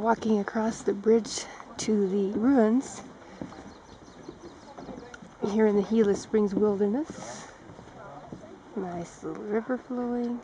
walking across the bridge to the ruins here in the Gila Springs Wilderness. Nice little river flowing.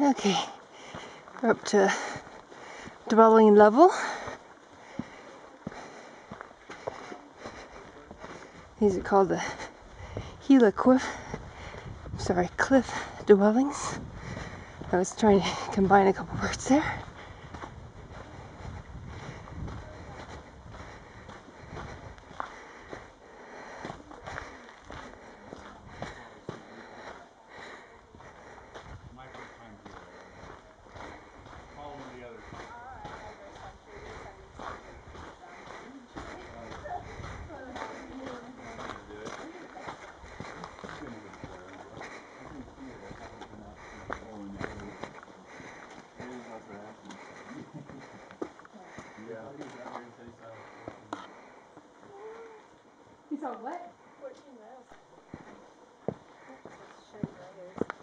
Okay, we're up to dwelling level. These are called the Gila Cliff, sorry, cliff dwellings. I was trying to combine a couple words there. You saw what? 14 miles. Just shiny lighters.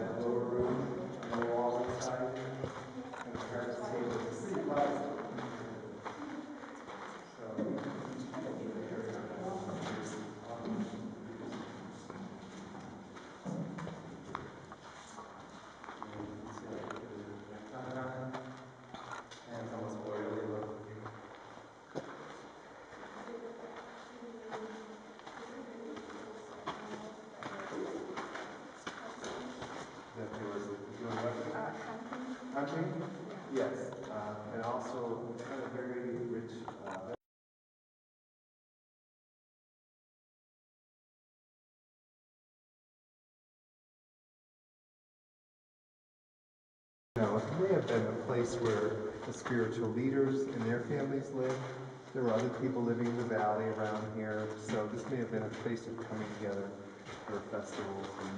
that lower room on the wall inside here. And it's hard to see, but the city closet in here. So each particular area is on And you can see I put the antenna on it. And it's almost oily looking. That they were doing what? Uh, hunting. Hunting? Yeah. Yes, uh, and also it had a very rich, uh, Now, it may have been a place where the spiritual leaders and their families lived. There were other people living in the valley around here, so this may have been a place of coming together for festivals and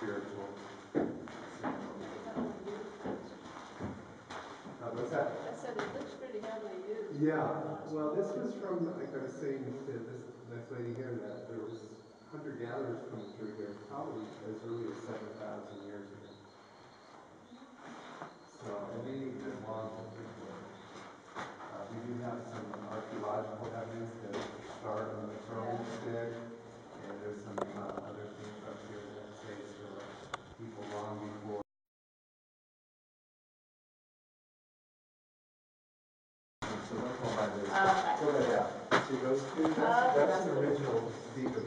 spiritual. Uh, what's that? I said it looks pretty heavily used. Yeah, well, this was from, like I was saying to this next lady here, that there was hunter gatherers coming through here probably as early as seven thousand years ago. So, and maybe even longer. Uh, we do have some archaeological evidence that start on the throne stick, and there's some, uh, other things up here that say there were people long before. So don't go by this. Okay. Go by that. See those two? That's, that's an original viga.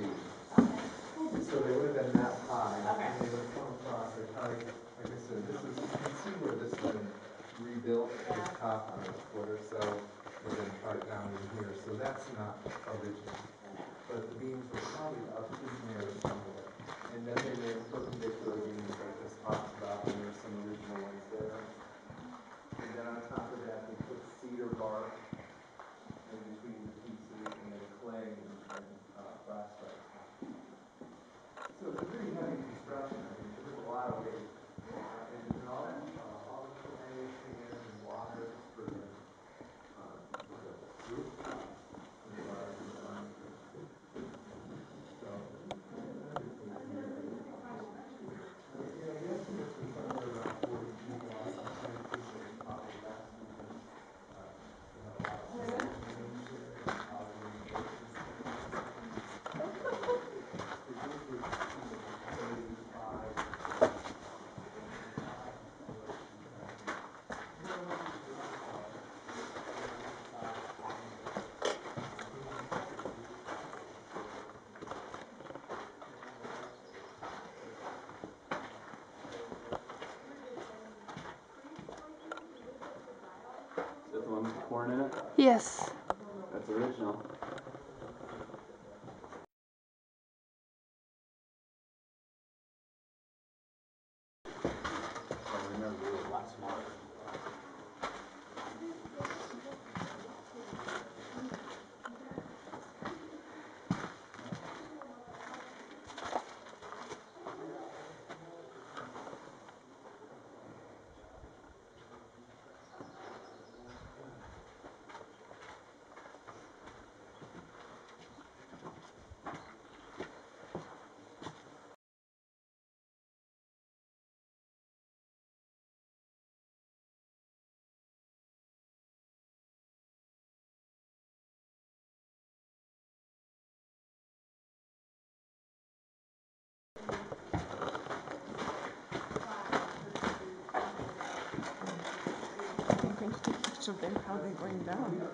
So they would have been that high. Okay. And they would have come across, they probably, like I said, this is, you can see where this has been rebuilt at the top on the quarter, so we're gonna try down in here, so that's not original. But the beams were probably up in there somewhere. And then they made perpendicular beams like this talks about, and there's some original ones there. And then on top of that, they put cedar bark in between the pieces and then clay and, uh, plastic. So it's a pretty heavy construction, I mean, there's a lot of weight. Uh, And, and all that, uh, all the clay, sand, and water for the, uh, for the rooftop. and the water and the sun. So. Yeah, I guess this was somewhere around forty feet long, I'm trying to think of probably last week. Uh, they have a lot of sand here, and probably- Is that the one with the corn in it? Yes. That's original. I remember it was a lot smaller. Them how they're going down.